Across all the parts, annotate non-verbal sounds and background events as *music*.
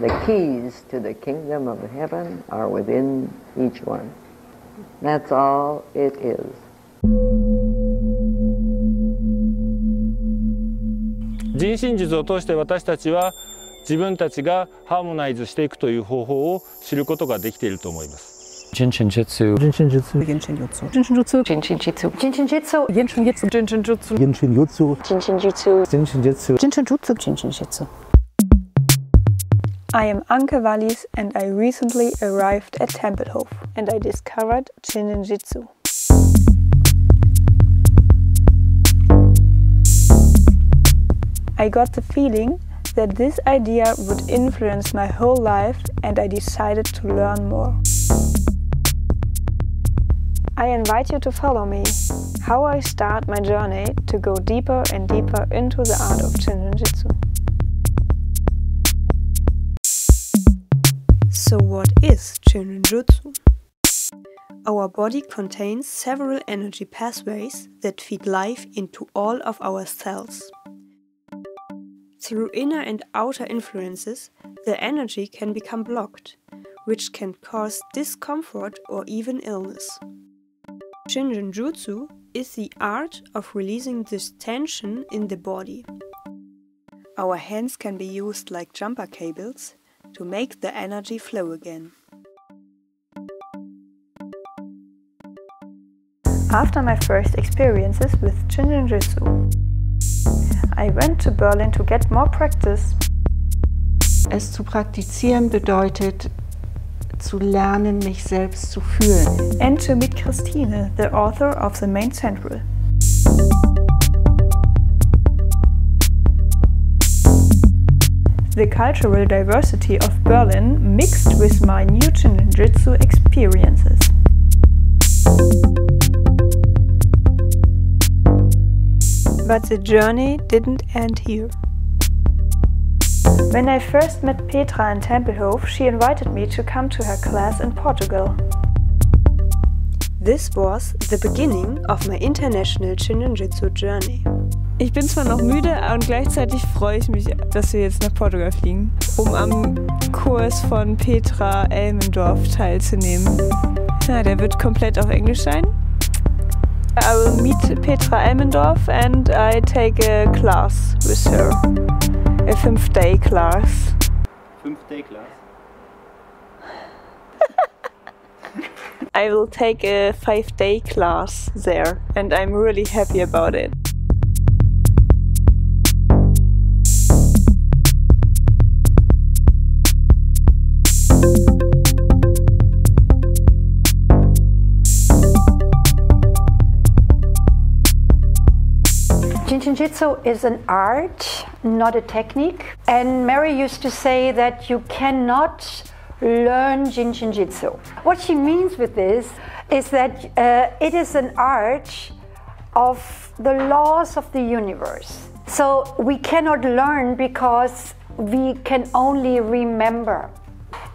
The keys to the kingdom of heaven are within each one. That's all it is. 人身術を通して私たちは自分たちがハーモナイズしていくという方法を知ることができていると思います。I am Anke Wallis and I recently arrived at Tempelhof and I discovered Jinshinjutsu. I got the feeling that this idea would influence my whole life and I decided to learn more. I invite you to follow me, how I start my journey to go deeper and deeper into the art of Jinjitsu. So what is Jinjitsu? Our body contains several energy pathways that feed life into all of our cells. Through inner and outer influences, the energy can become blocked, which can cause discomfort or even illness. Shinjinjutsu is the art of releasing this tension in the body. Our hands can be used like jumper cables to make the energy flow again. After my first experiences with Shinjinjutsu, I went to Berlin to get more practice. Es zu praktizieren bedeutet, zu lernen, mich selbst zu fühlen. And to meet Christine, the author of the main central. The cultural diversity of Berlin mixed with my new Jiu-Jitsu experiences. But the journey didn't end here. When I first met Petra in Tempelhof, she invited me to come to her class in Portugal. This was the beginning of my international Shinjitsu journey. Ich bin zwar noch müde und gleichzeitig freue ich mich, dass wir jetzt nach Portugal fliegen, um am Kurs von Petra Elmendorf teilzunehmen. Ja, der wird komplett auf Englisch sein. I will meet Petra Elmendorf and I take a class with her. A fifth day class. Fifth day class? *laughs* I will take a five day class there and I'm really happy about it. Jiu-Jitsu is an art, not a technique. And Mary used to say that you cannot learn Jiu-Jitsu. What she means with this is that uh, it is an art of the laws of the universe. So we cannot learn because we can only remember.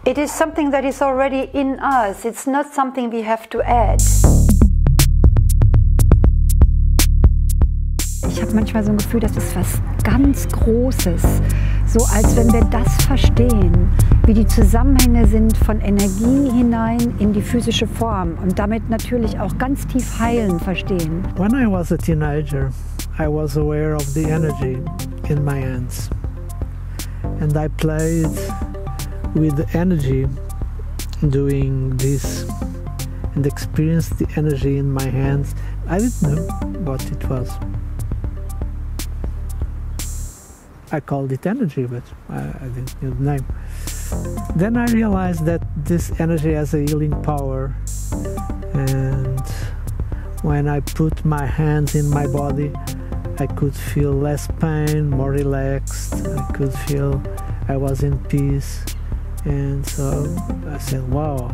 It is something that is already in us. It's not something we have to add. Ich habe manchmal so ein Gefühl, das ist was ganz Großes. So als wenn wir das verstehen, wie die Zusammenhänge sind von Energie hinein in die physische Form und damit natürlich auch ganz tief heilen verstehen. When I was a teenager, I was aware of the energy in my hands. And I played with the energy doing this and experienced the energy in my hands. I didn't know what it was. I called it energy, but I, I didn't know the name. Then I realized that this energy has a healing power, and when I put my hands in my body, I could feel less pain, more relaxed. I could feel I was in peace, and so I said, "Wow,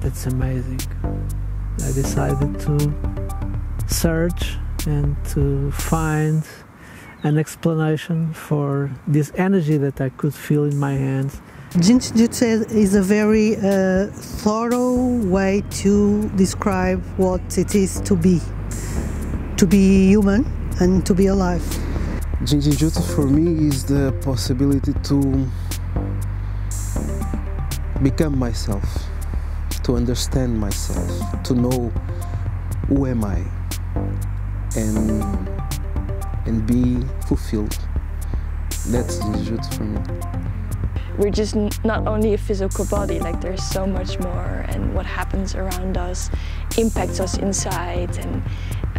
that's amazing." I decided to search and to find an explanation for this energy that I could feel in my hands. Jiu-Jitsu is a very uh, thorough way to describe what it is to be, to be human and to be alive. Jiu-Jitsu for me is the possibility to become myself, to understand myself, to know who am I, and and be fulfilled. That's Jiu-Jitsu for me. We're just not only a physical body, like there's so much more and what happens around us impacts us inside and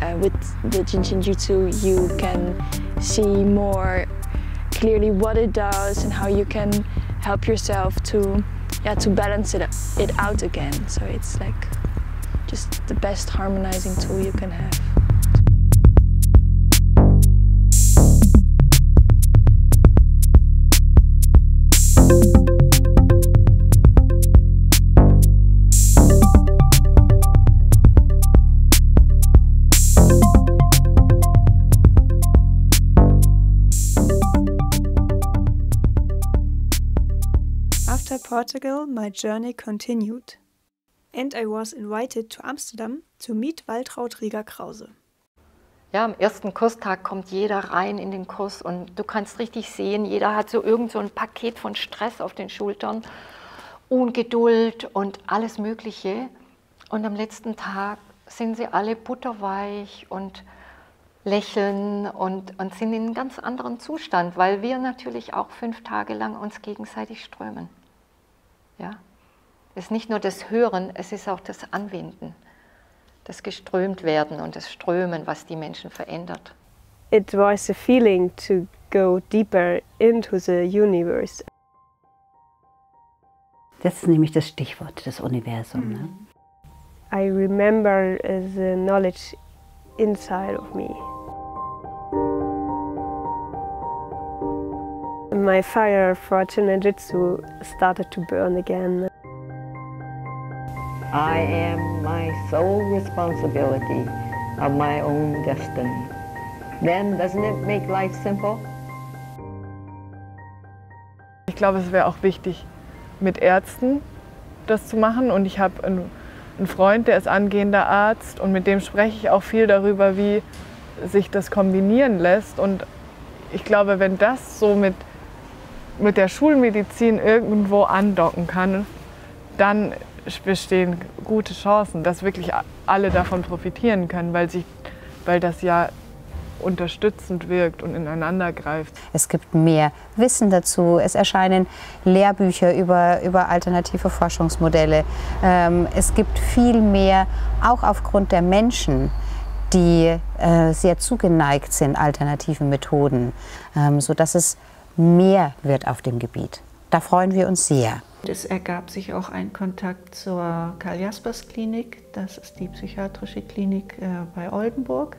uh, with the Jinshin Jutsu you can see more clearly what it does and how you can help yourself to yeah to balance it it out again so it's like just the best harmonizing tool you can have Portugal, my journey continued. And I was invited to Amsterdam to meet Waltraud Rieger-Krause. Ja, am ersten Kurstag kommt jeder rein in den Kurs und du kannst richtig sehen, jeder hat so irgend so ein Paket von Stress auf den Schultern, Ungeduld und alles Mögliche. Und am letzten Tag sind sie alle butterweich und lächeln und, und sind in einem ganz anderen Zustand, weil wir natürlich auch fünf Tage lang uns gegenseitig strömen. Ja? Es ist nicht nur das Hören, es ist auch das Anwenden, das Geströmtwerden und das Strömen, was die Menschen verändert. It was a feeling to go deeper into the universe. Das ist nämlich das Stichwort, das Universum. Ne? I remember the knowledge inside of me. My fire for Chinajitsu started to burn again. I am my sole responsibility of my own destiny. Then doesn't it make life simple? Ich glaube, es wäre auch wichtig, mit Ärzten das zu machen. Und ich habe einen, einen Freund, der ist angehender Arzt und mit dem spreche ich auch viel darüber, wie sich das kombinieren lässt. Und ich glaube, wenn das so mit, mit der Schulmedizin irgendwo andocken kann, dann bestehen gute Chancen, dass wirklich alle davon profitieren können, weil, sich, weil das ja unterstützend wirkt und ineinander greift. Es gibt mehr Wissen dazu. Es erscheinen Lehrbücher über, über alternative Forschungsmodelle. Ähm, es gibt viel mehr, auch aufgrund der Menschen, die äh, sehr zugeneigt sind alternativen Methoden, ähm, sodass es mehr wird auf dem Gebiet. Da freuen wir uns sehr. Es ergab sich auch ein Kontakt zur Karl-Jaspers-Klinik. Das ist die psychiatrische Klinik äh, bei Oldenburg.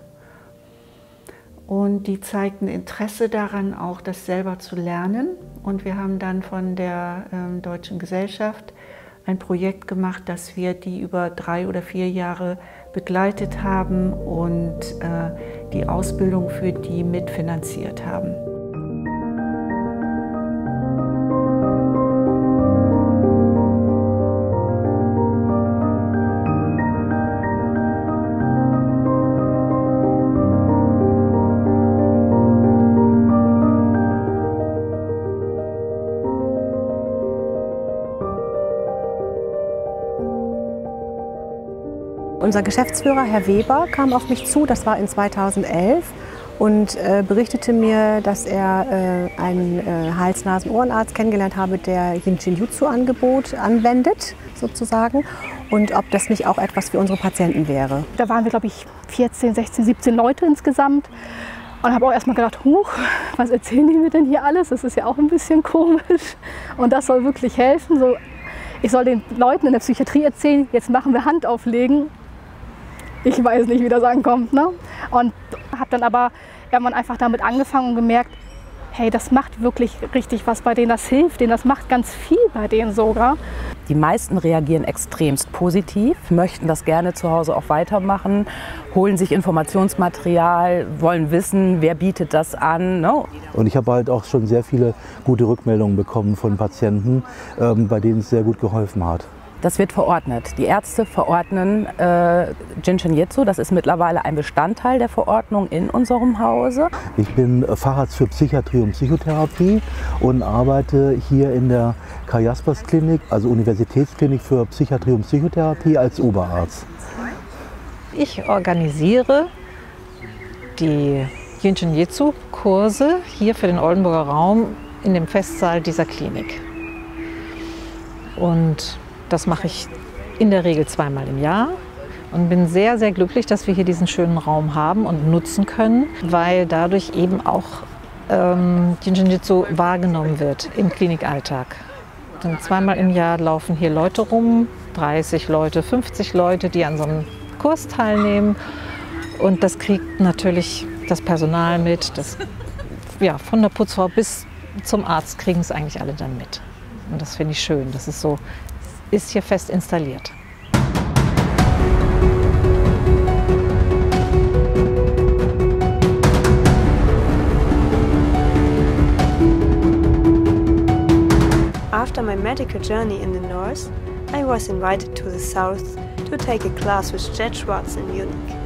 Und die zeigten Interesse daran, auch das selber zu lernen. Und wir haben dann von der äh, Deutschen Gesellschaft ein Projekt gemacht, das wir die über drei oder vier Jahre begleitet haben und äh, die Ausbildung für die mitfinanziert haben. Unser Geschäftsführer, Herr Weber, kam auf mich zu, das war in 2011, und äh, berichtete mir, dass er äh, einen äh, Hals-Nasen-Ohrenarzt kennengelernt habe, der Jinshin Jutsu-Angebot anwendet, sozusagen, und ob das nicht auch etwas für unsere Patienten wäre. Da waren wir, glaube ich, 14, 16, 17 Leute insgesamt. Und habe auch erstmal gedacht, huch, was erzählen die mir denn hier alles? Das ist ja auch ein bisschen komisch. Und das soll wirklich helfen. So, ich soll den Leuten in der Psychiatrie erzählen, jetzt machen wir Handauflegen ich weiß nicht, wie das ankommt. Ne? Und habe dann aber irgendwann einfach damit angefangen und gemerkt, hey, das macht wirklich richtig was bei denen, das hilft denen, das macht ganz viel bei denen sogar. Die meisten reagieren extremst positiv, möchten das gerne zu Hause auch weitermachen, holen sich Informationsmaterial, wollen wissen, wer bietet das an. Ne? Und ich habe halt auch schon sehr viele gute Rückmeldungen bekommen von Patienten, ähm, bei denen es sehr gut geholfen hat. Das wird verordnet. Die Ärzte verordnen äh, Jinshin Jitsu. Das ist mittlerweile ein Bestandteil der Verordnung in unserem Hause. Ich bin Facharzt für Psychiatrie und Psychotherapie und arbeite hier in der Karl Jaspers Klinik, also Universitätsklinik für Psychiatrie und Psychotherapie als Oberarzt. Ich organisiere die Jinshin Jitsu Kurse hier für den Oldenburger Raum in dem Festsaal dieser Klinik. Und das mache ich in der Regel zweimal im Jahr und bin sehr, sehr glücklich, dass wir hier diesen schönen Raum haben und nutzen können, weil dadurch eben auch ähm, Jinjitsu wahrgenommen wird im Klinikalltag. Denn zweimal im Jahr laufen hier Leute rum, 30 Leute, 50 Leute, die an so einem Kurs teilnehmen. Und das kriegt natürlich das Personal mit. Das, ja, von der Putzfrau bis zum Arzt kriegen es eigentlich alle dann mit. Und das finde ich schön. Das ist so, ist hier fest installiert. After my medical journey in the north, I was invited to the south to take a class with Jed Schwartz in Munich.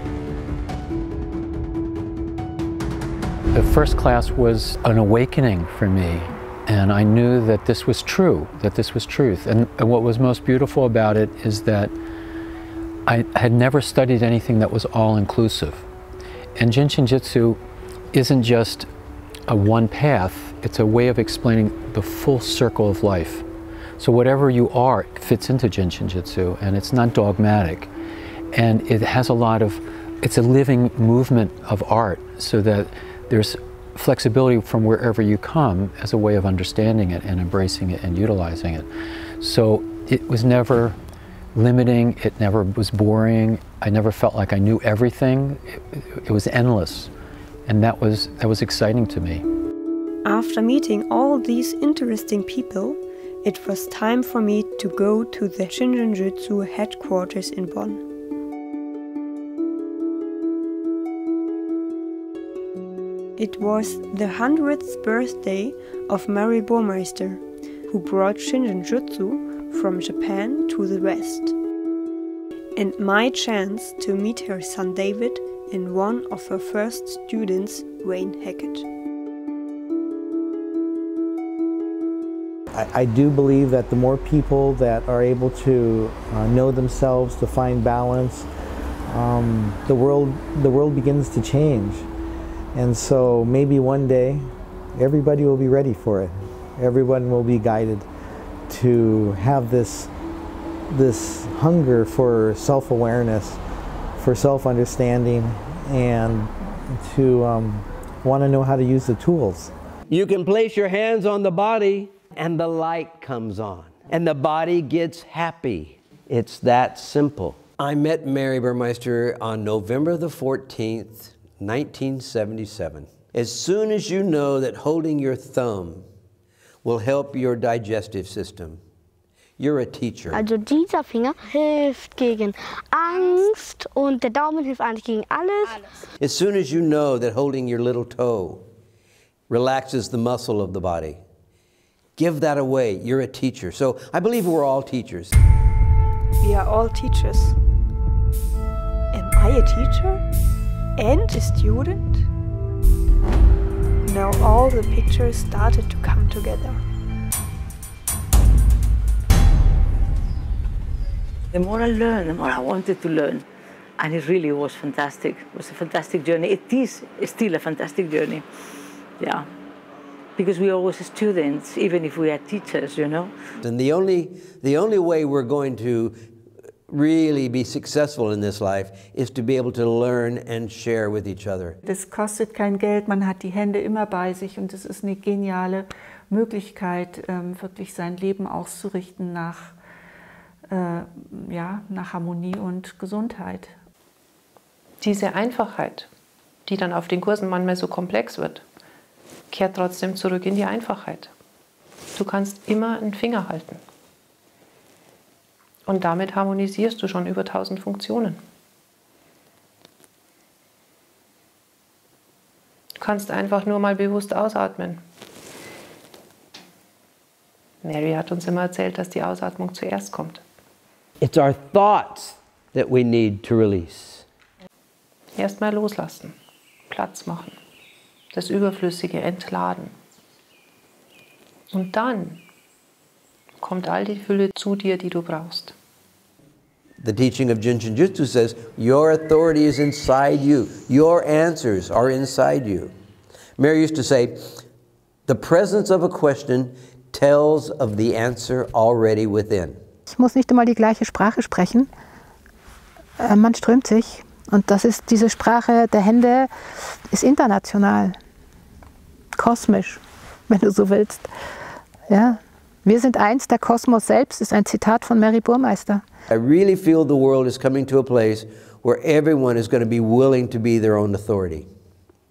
The first class was an awakening for me and I knew that this was true, that this was truth. And, and what was most beautiful about it is that I had never studied anything that was all-inclusive. And Jinshin Jitsu isn't just a one path, it's a way of explaining the full circle of life. So whatever you are fits into Jinshin Jitsu and it's not dogmatic. And it has a lot of, it's a living movement of art so that there's flexibility from wherever you come as a way of understanding it and embracing it and utilizing it. So it was never limiting, it never was boring, I never felt like I knew everything. It, it was endless. And that was, that was exciting to me. After meeting all these interesting people, it was time for me to go to the Shinjinjutsu headquarters in Bonn. It was the 100th birthday of Mary Burmeister, who brought Shinjin Jutsu from Japan to the West. And my chance to meet her son David and one of her first students, Wayne Hackett. I, I do believe that the more people that are able to uh, know themselves, to find balance, um, the world the world begins to change. And so maybe one day everybody will be ready for it. Everyone will be guided to have this, this hunger for self-awareness, for self-understanding, and to um, want to know how to use the tools. You can place your hands on the body and the light comes on and the body gets happy. It's that simple. I met Mary Burmeister on November the 14th, 1977. As soon as you know that holding your thumb will help your digestive system, you're a teacher. Also dieser Finger hilft gegen Angst und der Daumen hilft eigentlich gegen alles. As soon as you know that holding your little toe relaxes the muscle of the body, give that away. You're a teacher. So I believe we're all teachers. We are all teachers. Am I a teacher? And a student? Now all the pictures started to come together. The more I learned, the more I wanted to learn. And it really was fantastic. It was a fantastic journey. It is still a fantastic journey. Yeah. Because we are always students, even if we are teachers, you know. And the only, the only way we're going to really be successful in this life is to be able to learn and share with each other. Das kostet kein Geld, man hat die Hände immer bei sich und es ist eine geniale Möglichkeit, ähm, wirklich sein Leben auszurichten nach, äh, ja, nach Harmonie und Gesundheit. Diese Einfachheit, die dann auf den Kursen manchmal so komplex wird, kehrt trotzdem zurück in die Einfachheit. Du kannst immer einen Finger halten. Und damit harmonisierst du schon über 1000 Funktionen. Du kannst einfach nur mal bewusst ausatmen. Mary hat uns immer erzählt, dass die Ausatmung zuerst kommt. It's our thoughts that we need to release. Erstmal loslassen, Platz machen, das Überflüssige entladen. Und dann kommt all die Fülle zu dir, die du brauchst. The teaching of Jin Shin Jutsu says your authority is inside you. Your answers are inside you. Mary used to say, the presence of a question tells of the answer already within. Ich muss nicht immer die gleiche Sprache sprechen. Äh, man strömt sich. Und das ist diese Sprache der Hände ist international, kosmisch, *laughs* wenn du so willst. Ja, wir sind eins, der Kosmos selbst ist ein Zitat von Mary Burmeister. I really feel the world is coming to a place where everyone is going to be willing to be their own authority.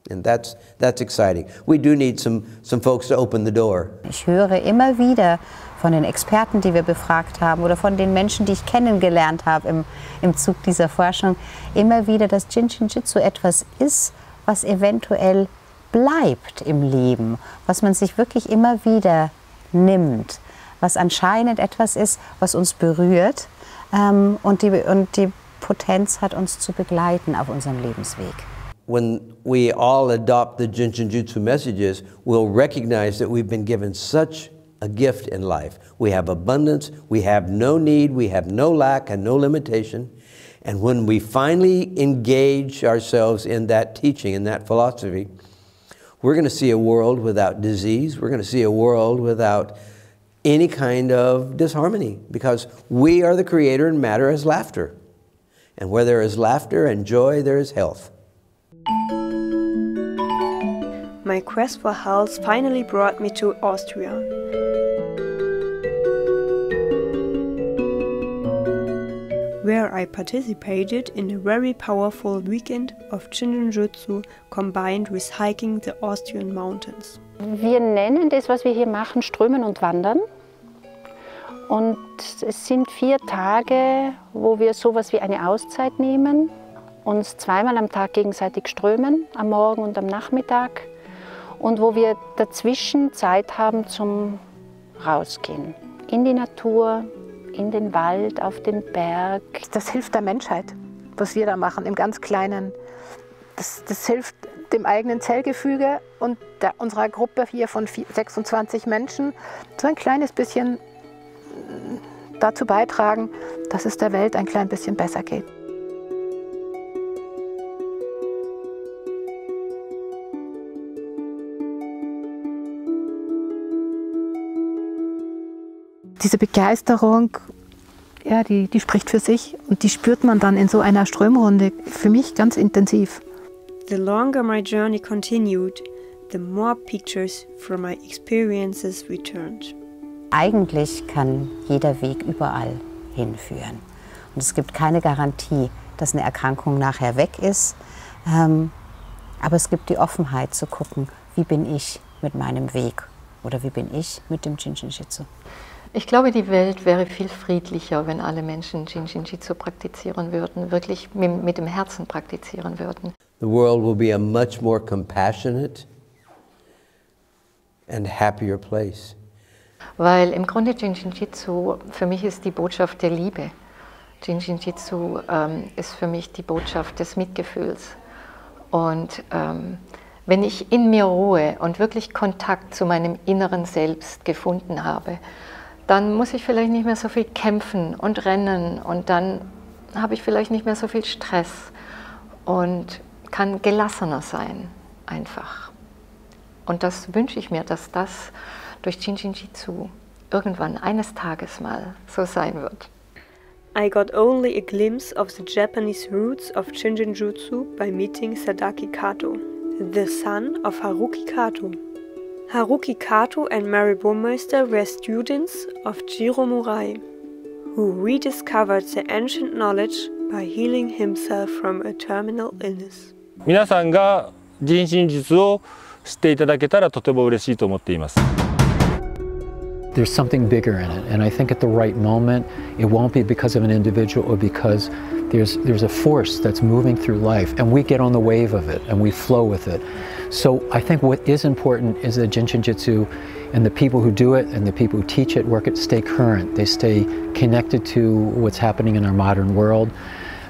And that's, that's exciting. We do need some, some folks to open the door. Ich höre immer wieder von den Experten, die wir befragt haben oder von den Menschen, die ich kennengelernt habe im, im Zug dieser Forschung, immer wieder, dass Jin Shin Jitsu etwas ist, was eventuell bleibt im Leben, was man sich wirklich immer wieder nimmt, was anscheinend etwas ist, was uns berührt ähm, und, die, und die Potenz hat, uns zu begleiten auf unserem Lebensweg. When we all adopt the Jinshin Jutsu messages, we'll recognize that we've been given such a gift in life. We have abundance, we have no need, we have no lack and no limitation. And when we finally engage ourselves in that teaching, in that philosophy, we're going to see a world without disease. We're going to see a world without any kind of disharmony because we are the creator and matter is laughter. And where there is laughter and joy, there is health. My quest for health finally brought me to Austria. Where I participated in a very powerful weekend of Jinjutsu combined with hiking the Austrian mountains. Wir nennen das, was wir hier machen, Strömen und Wandern. Und es sind vier Tage, wo wir sowas wie eine Auszeit nehmen, uns zweimal am Tag gegenseitig strömen, am Morgen und am Nachmittag. Und wo wir dazwischen Zeit haben zum Rausgehen. In die Natur, in den Wald, auf den Berg. Das hilft der Menschheit, was wir da machen, im ganz Kleinen. Das, das hilft dem eigenen Zellgefüge und der, unserer Gruppe hier von 26 Menschen so ein kleines bisschen dazu beitragen, dass es der Welt ein klein bisschen besser geht. Diese Begeisterung, ja, die, die spricht für sich und die spürt man dann in so einer Strömrunde für mich ganz intensiv. The longer my journey continued, the more pictures from my experiences returned. Eigentlich kann jeder Weg überall hinführen. Und es gibt keine Garantie, dass eine Erkrankung nachher weg ist. Ähm, aber es gibt die Offenheit zu gucken, wie bin ich mit meinem Weg oder wie bin ich mit dem Jinshin Jitsu. Ich glaube, die Welt wäre viel friedlicher, wenn alle Menschen Jinshin Jitsu praktizieren würden, wirklich mit dem Herzen praktizieren würden. The world will be a much more compassionate and happier place. Weil im Grunde Jinshin Jitsu für mich ist die Botschaft der Liebe. Jinshin Jitsu ähm, ist für mich die Botschaft des Mitgefühls. Und ähm, wenn ich in mir ruhe und wirklich Kontakt zu meinem inneren Selbst gefunden habe, dann muss ich vielleicht nicht mehr so viel kämpfen und rennen und dann habe ich vielleicht nicht mehr so viel Stress und kann gelassener sein, einfach. Und das wünsche ich mir, dass das durch Jinshin Jitsu irgendwann eines Tages mal so sein wird. I got only a glimpse of the Japanese roots of Shinjinjutsu by meeting Sadaki Kato, the son of Haruki Kato. Haruki Kato and Mary Burmeister were students of Jiro Murai, who rediscovered the ancient knowledge by healing himself from a terminal illness. 皆さんが人身術を知っていただけたらとても嬉しいと思っています。 There's something bigger in it, and I think at the right moment, it won't be because of an individual or because there's, there's a force that's moving through life, and we get on the wave of it and we flow with it. So I think what is important is that Jinshin Jitsu And the people who do it and the people who teach it work it stay current. They stay connected to what's happening in our modern world.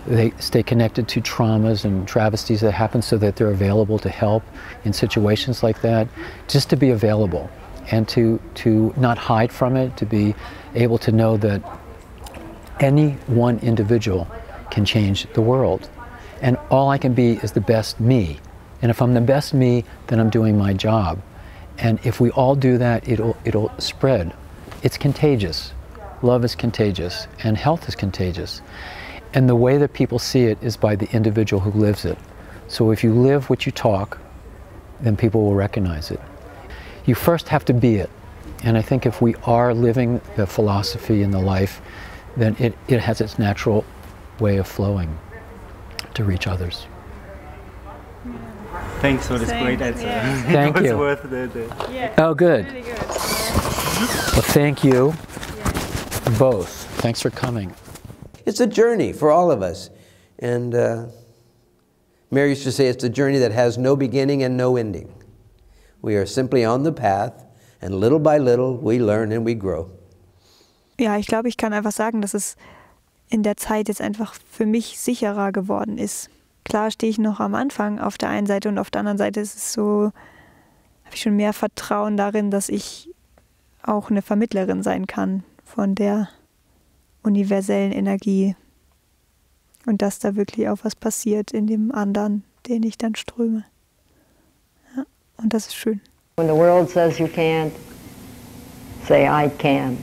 They stay connected to traumas and travesties that happen so that they're available to help in situations like that. Just to be available and to, to not hide from it, to be able to know that any one individual can change the world. And all I can be is the best me. And if I'm the best me, then I'm doing my job. And if we all do that, it'll, it'll spread. It's contagious. Love is contagious, and health is contagious. And the way that people see it is by the individual who lives it. So if you live what you talk, then people will recognize it. You first have to be it. And I think if we are living the philosophy and the life, then it, it has its natural way of flowing to reach others. Thanks for this great answer. Thank *laughs* it you. worth the, the Oh, good. Well, thank you both. Thanks for coming. It's a journey for all of us. And uh, Mary used to say it's a journey that has no beginning and no ending. We are simply on the path, and little by little we learn and we grow. Ja, ich glaube, ich kann einfach sagen, dass es in der Zeit jetzt einfach für mich sicherer geworden ist. Klar stehe ich noch am Anfang auf der einen Seite und auf der anderen Seite ist es so, habe ich schon mehr Vertrauen darin, dass ich auch eine Vermittlerin sein kann von der universellen Energie und dass da wirklich auch was passiert in dem anderen, den ich dann ströme. Und das ist schön. When the world says you can't, say I can.